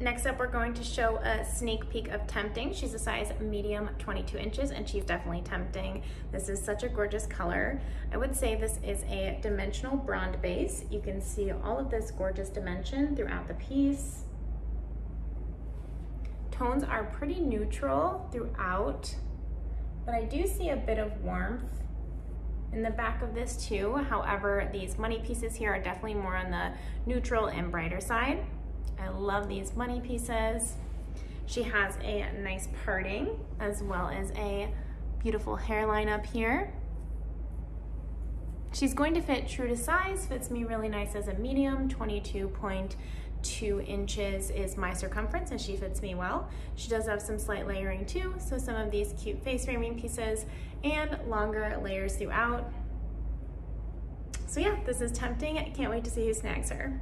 Next up, we're going to show a sneak peek of Tempting. She's a size medium, 22 inches, and she's definitely tempting. This is such a gorgeous color. I would say this is a dimensional bronze base. You can see all of this gorgeous dimension throughout the piece. Tones are pretty neutral throughout, but I do see a bit of warmth in the back of this too. However, these money pieces here are definitely more on the neutral and brighter side. I love these money pieces. She has a nice parting as well as a beautiful hairline up here. She's going to fit true to size, fits me really nice as a medium, 22.2 inches is my circumference and she fits me well. She does have some slight layering too, so some of these cute face framing pieces and longer layers throughout. So yeah, this is tempting. I can't wait to see who snags her.